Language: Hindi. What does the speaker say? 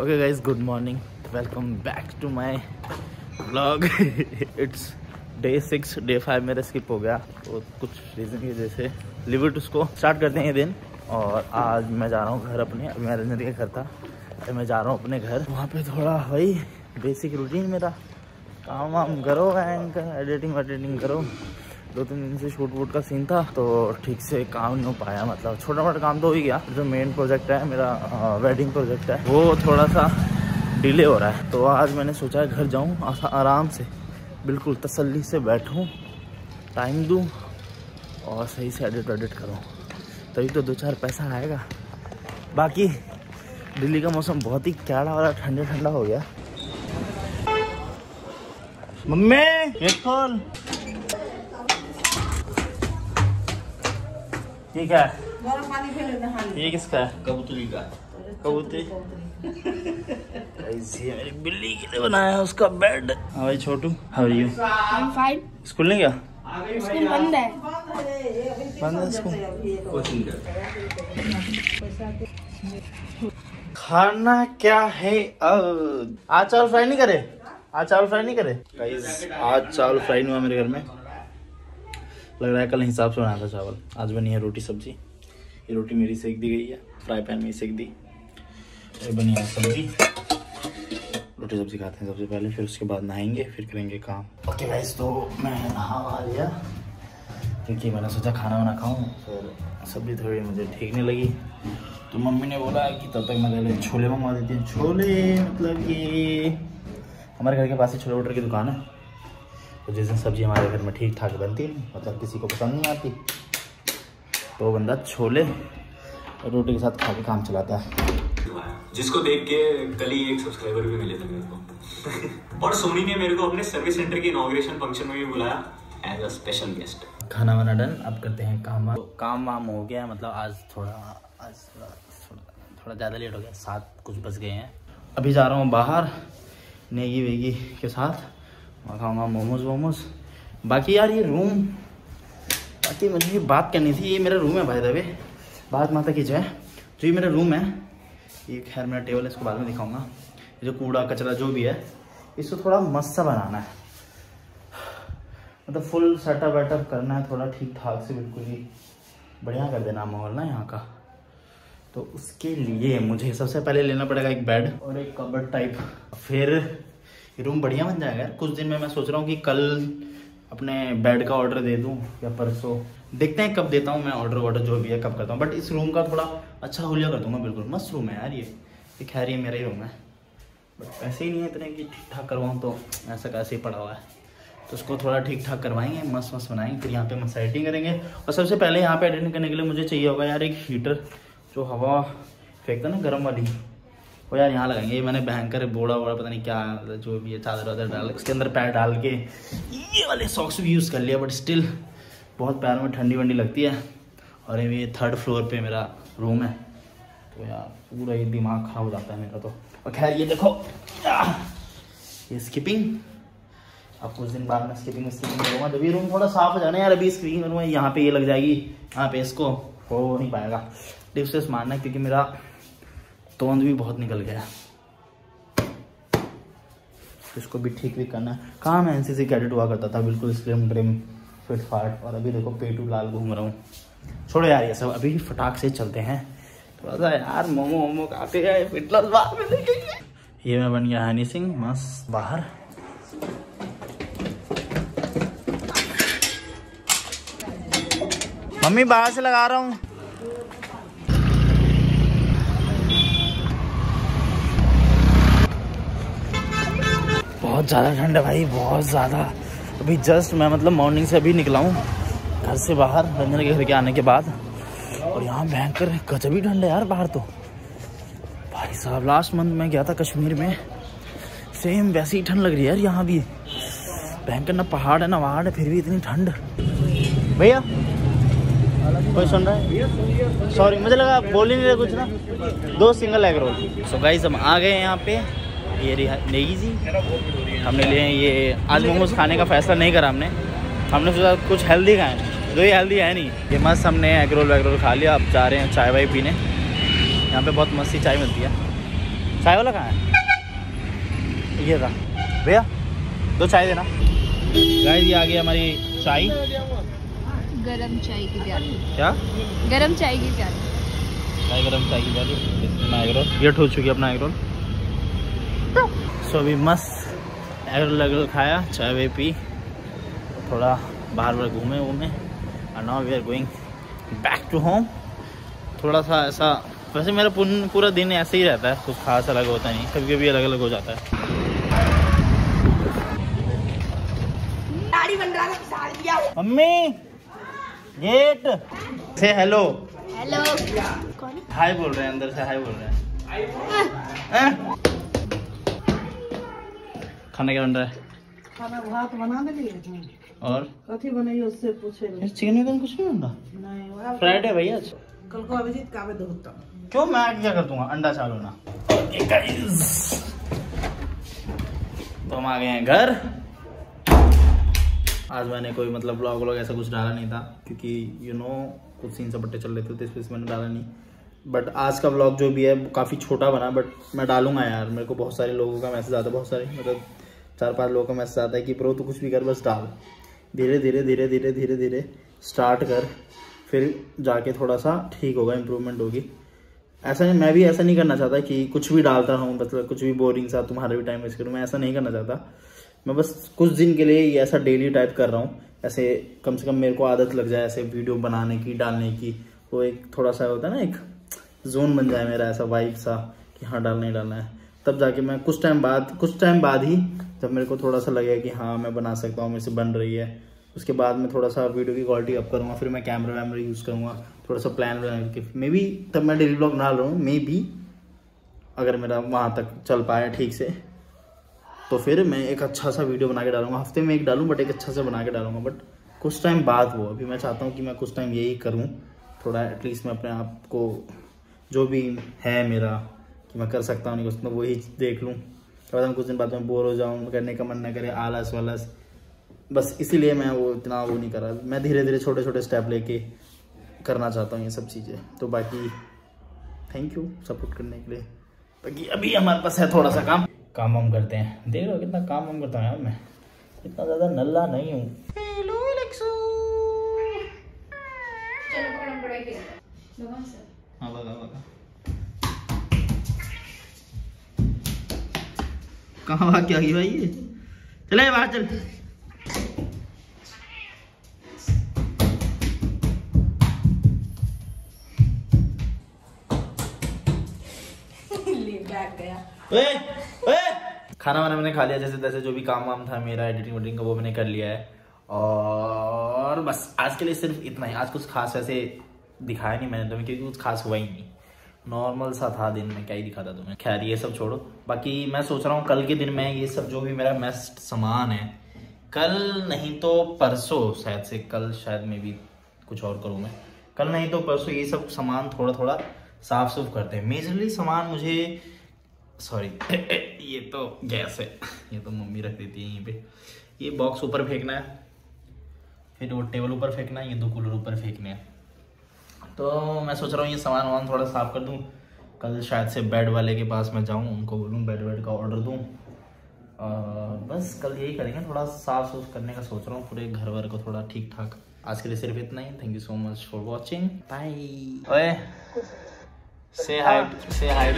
Okay guys good morning welcome back to my blog it's day six day five मेरा स्किप हो गया। तो कुछ रीज़न की वजह से उसको स्टार्ट करते हैं ये दिन। और आज मैं जा रहा हूँ घर अपने। अभी मैं रंजन के घर था। अभी मैं जा रहा हूँ अपने घर। वहाँ पे थोड़ा वही बेसिक रूटीन मेरा। काम वाम करो एंड एडिटिंग वेडिटिंग करो। दो तीन दिन से शूट वूट का सीन था तो ठीक से काम नहीं हो पाया मतलब छोटा मोटा काम तो हो ही गया। जो मेन प्रोजेक्ट है, मेरा वेडिंग प्रोजेक्ट है, वो थोड़ा सा डिले हो रहा है। तो आज मैंने सोचा है घर जाऊँ आराम से, बिल्कुल तसल्ली से बैठूँ टाइम दूँ और सही से एडिट वेडिट करूँ। तभी तो दो चार पैसा आएगा। बाकी, दिल्ली का मौसम बहुत ही कैड़ा वाला ठंडा ठंडा हो गया। मम्मी गेट खोल। ठीक है। ये किसका है? कबूतरी का। कबूतरी। मेरी बिल्ली के लिए बनाया है उसका बेड हाँ भाई छोटू हाउ यू स्कूल नहीं गया? स्कूल बंद है। बंद है स्कूल? खाना क्या है अब? आज चावल फ्राई नहीं करे? आज चावल फ्राई नहीं करे? आज चावल फ्राई नहीं हुआ मेरे घर में। लग रहा है कल हिसाब से बनाया था चावल। आज बनी है रोटी सब्ज़ी। ये रोटी मेरी सेक दी गई है। फ्राई पैन में सेक दी। ये बनी है सब्ज़ी। रोटी सब्ज़ी खाते हैं सबसे पहले, फिर उसके बाद नहाएँगे, फिर करेंगे काम। ओके गाइस तो मैं नहा वहा लिया। क्योंकि मैंने सोचा खाना वाना खाऊं, फिर सब्ज़ी थोड़ी मुझे ठीक नहीं लगी। तो मम्मी ने बोला कि तब तक मैं पहले छोले मंगवा देती हूँ। छोले मतलब कि हमारे घर के पास ही छोले वोटर की दुकान है। तो जिस दिन सब्ज़ी हमारे घर में ठीक ठाक बनती है मतलब किसी को पसंद नहीं आती तो बंदा छोले और रोटी के साथ खा के काम चलाता है। जिसको देख के कल ही एक सब्सक्राइबर भी मिले थे मेरे को। और सोनी ने मेरे को अपने सर्विस सेंटर के इनॉग्रेशन फ़ंक्शन में भी बुलाया एज अ स्पेशल गेस्ट खाना वाना डन अब करते हैं काम वाम। तो काम वाम हो गया मतलब आज थोड़ा आज थोड़ा थोड़ा, थोड़ा ज़्यादा लेट हो गया सात कुछ बज गए हैं। अभी जा रहा हूँ बाहर नेगी वेगी के साथ। वहाँ खाऊँगा मोमोज, वोमोज। बाकी यार ये रूम बाकी मुझे ये बात करनी थी, ये मेरा रूम है भाई दबे बात माता की जय जो ये मेरा रूम है। ये खैर मेरा टेबल है, इसको बाद में दिखाऊँगा। जो कूड़ा, कचरा, जो भी है, इसको थोड़ा मस्त सा बनाना है। मतलब फुल सेटअप वेटअप करना है, थोड़ा ठीक ठाक से, बिल्कुल ही बढ़िया कर देना माहौल ना यहाँ का। तो उसके लिए मुझे सबसे पहले लेना पड़ेगा एक बेड और एक कबर्ड टाइप फिर ये रूम बढ़िया बन जाएगा यार। कुछ दिन में मैं सोच रहा हूँ कि कल अपने बेड का ऑर्डर दे दूँ या परसों। देखते हैं कब देता हूँ मैं ऑर्डर वॉर्डर जो भी है, कब करता हूँ। बट इस रूम का थोड़ा अच्छा हुलिया कर दूँगा, बिल्कुल। मस्त रूम है यार ये। खैर ये मेरा ही रूम है। बट ऐसे ही नहीं है इतने कि ठीक ठाक करवाऊँ तो ऐसा कैसे ही पड़ा हुआ है। तो उसको थोड़ा ठीक ठाक करवाएँगे मस्त मस्त बनाएँगे, फिर यहाँ पे मस्त एडिटिंग करेंगे। और सबसे पहले यहाँ पे एडिटिंग करने के लिए मुझे चाहिए होगा यार एक हीटर जो हवा फेंकता ना गर्म वाली। वो यार, यहाँ लगाएँगे। ये मैंने भयंकर बोड़ा वोड़ा, पता नहीं क्या, जो भी है चादर वादर डाल उसके अंदर पैर डाल के ये वाले सॉक्स भी यूज़ कर लिया बट स्टिल बहुत पैर में ठंडी वंडी लगती है। और ये थर्ड फ्लोर पे मेरा रूम है। तो यार, पूरा ही दिमाग खराब हो जाता है मेरा तो। और खैर, ये देखो। ये स्किपिंग अब कुछ दिन बाद मैं स्किपिंग स्किपिंग करूँगा। जब ये रूम थोड़ा साफ़ हो जाना यार, अभी स्क्रीन करूँगा यहाँ पे ये लग जाएगी। यहाँ पे इसको हो नहीं पाएगा। टिप्स से मारना क्योंकि मेरा तोंद भी बहुत निकल गया। इसको भी ठीक भी करना है। कहाँ मैं एनसीसी कैडेट हुआ करता था? बिल्कुल स्लिम ड्रिम फिट फाट। और अभी देखो पेटू लाल घूम रहा हूँ। छोड़ो यार ये सब, अभी फटाक से चलते हैं। थोड़ा सा यार मोमो वोमो खाते हैं फिटनेस बाद में ये मैं बन गया हनी सिंह, मस्त बाहर। मम्मी बाहर से लगा रहा हूँ बहुत ज़्यादा ठंड है भाई, बहुत ज़्यादा। अभी जस्ट मैं मतलब मॉर्निंग से अभी निकला हूँ, घर से बाहर, रंजन के घर के आने के बाद। और यहाँ भयंकर ही ठंड है यार बाहर तो। भाई साहब लास्ट मंथ मैं गया था कश्मीर में। सेम वैसी ही ठंड लग रही है यार यहाँ भी। भयंकर ना पहाड़ है, ना वहाड़ है, फिर भी इतनी ठंड। भैया, कोई सुन रहा है? सॉरी मुझे लगा बोल ही नहीं रहे कुछ ना। दो single egg roll so guys हम आ गए यहाँ पे। ये रिहा नेगी जी। हमने लिए ये। आज मोमोज खाने का फैसला नहीं करा हमने। हमने सोचा कुछ हेल्दी खाएँ। जो ये हेल्दी है नहीं। ये मस्त हमने एग रोल वेग रोल खा लिया। अब जा रहे हैं चाय वाय पीने। यहाँ पे बहुत मस्ती चाय मिलती है। चाय वाला कहाँ है? ये रहा भैया दो चाय देना। गाइस ये आ गई हमारी चाय। गरम चाय की प्याली। क्या? गरम चाय की प्याली। चाय गरम चाय की प्याली। ये ठो चुकी है अपना एग रोल सो अभी मस्त एग रोल एग रोल खाया चाय वे पी। थोड़ा बाहर बार घूमे वूमे। और now we are going back to home थोड़ा सा ऐसा वैसे मेरा पूरा दिन ऐसे ही रहता है कुछ खास अलग होता नहीं। कभी कभी अलग अलग हो जाता है। Mummy gate. से हेलो हेलो हाय बोल रहे हैं अंदर से हाय बोल रहे हैं। हैं? खाना क्या बन रहा है। खाना भात बना देलिए और? कथी बनैयो उससे पूछे चिकन विकन कुछ नहीं बन रहा फ्राइडे भैया। कल को अभिजीत कावे दो क्यों? मैं क्या कर दूँगा? अंडा चालू ना Okay, तो हम आ गए हैं घर। आज मैंने कोई मतलब ब्लॉग व्लॉग ऐसा कुछ डाला नहीं था क्योंकि यू नो कुछ सीन सपट्टे चल रहे थे तो इस वजह से मैंने डाला नहीं। बट आज का ब्लॉग जो भी है वो काफ़ी छोटा बना बट मैं डालूँगा यार। मेरे को बहुत सारे लोगों का मैसेज आता है बहुत सारे मतलब चार पाँच लोगों का मैसेज आता है कि प्रो तू कुछ भी कर, बस डाल। धीरे धीरे धीरे धीरे धीरे धीरे स्टार्ट कर। फिर जाके थोड़ा सा ठीक होगा इम्प्रूवमेंट होगी। ऐसा नहीं, मैं भी ऐसा नहीं करना चाहता कि कुछ भी डालता रहूँ मतलब कुछ भी बोरिंग सा तुम्हारा भी टाइम वेस्ट करूँ, मैं ऐसा नहीं करना चाहता। मैं बस कुछ दिन के लिए ये ऐसा डेली टाइप कर रहा हूँ, ऐसे कम से कम मेरे को आदत लग जाए, ऐसे वीडियो बनाने की, डालने की। वो एक थोड़ा सा होता है ना, एक जोन बन जाए मेरा ऐसा वाइब सा कि हाँ डालना ही डालना है। तब जाके मैं कुछ टाइम बाद, कुछ टाइम बाद ही जब मेरे को थोड़ा सा लगे कि हाँ मैं बना सकता हूँ, मेरे से बन रही है, उसके बाद मैं थोड़ा सा वीडियो की क्वालिटी अप करूँगा, फिर मैं कैमरा वैमरा यूज़ करूँगा, थोड़ा सा प्लान बना के मे बी तब मैं डेली ब्लॉग बना रहा हूँ मे बी अगर मेरा वहाँ तक चल पाया ठीक से तो फिर मैं एक अच्छा सा वीडियो बना के डालूँगा। हफ़्ते में एक डालूँ बट एक अच्छा सा बना के डालूँगा। बट कुछ टाइम बाद वो अभी मैं चाहता हूँ कि मैं कुछ टाइम यही करूँ, थोड़ा एटलीस्ट मैं अपने आप को, जो भी है मेरा, कि मैं कर सकता हूँ, नहीं कर सकता, वही देख लूँ। तो बाद कुछ दिन बाद में बोर हो जाऊँ करने का मन ना करे आलस वालस। बस इसीलिए मैं वो इतना वो नहीं कर रहा। मैं धीरे धीरे छोटे छोटे स्टेप लेके करना चाहता हूँ ये सब चीज़ें। तो बाकी थैंक यू सपोर्ट करने के लिए। बाकी अभी हमारे पास है थोड़ा सा काम। काम हम करते हैं। देख लो कितना काम हम करता हूँ यार मैं। इतना ज़्यादा नल्ला नहीं हूँ। हाँ लगा लगा कहाँ भाग क्या गई भाई ये? चले बाहर चल! खाना वाना मैंने खा लिया जैसे तैसे जो भी काम वाम था मेरा एडिटिंग वेडिटिंग का वो मैंने कर लिया है। और बस आज के लिए सिर्फ़ इतना ही। आज कुछ खास वैसे दिखाया नहीं मैंने तो क्योंकि कुछ खास हुआ ही नहीं। नॉर्मल सा था दिन में, क्या ही दिखाता तुम्हें। खैर, ये सब छोड़ो। बाकी मैं सोच रहा हूँ कल के दिन में ये सब जो भी मेरा मेस्ट सामान है, कल नहीं तो परसों शायद से, कल शायद में भी कुछ और करूँ मैं। कल नहीं तो परसों ये सब सामान थोड़ा थोड़ा साफ़ सुफ करते हैं मेजरली सामान मुझे सॉरी ये तो गैस है। ये तो मम्मी रख देती है यहीं पे। ये बॉक्स ऊपर फेंकना है, फिर वो टेबल ऊपर फेंकना है, ये दो कूलर ऊपर फेंकने हैं। तो मैं सोच रहा हूँ ये सामान वामान थोड़ा साफ़ कर दूँ। कल शायद से बेड वाले के पास मैं जाऊँ, उनको बोलूँ बेड वेड का ऑर्डर दूँ। बस कल यही करेंगे, थोड़ा साफ़ सूफ करने का सोच रहा हूँ, पूरे घर वर को थोड़ा ठीक ठाक आज के लिए सिर्फ़ इतना ही। Thank you so much for watching bye से हाय से हाय